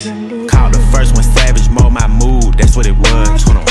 Called the first one savage mode, my mood, that's what it was.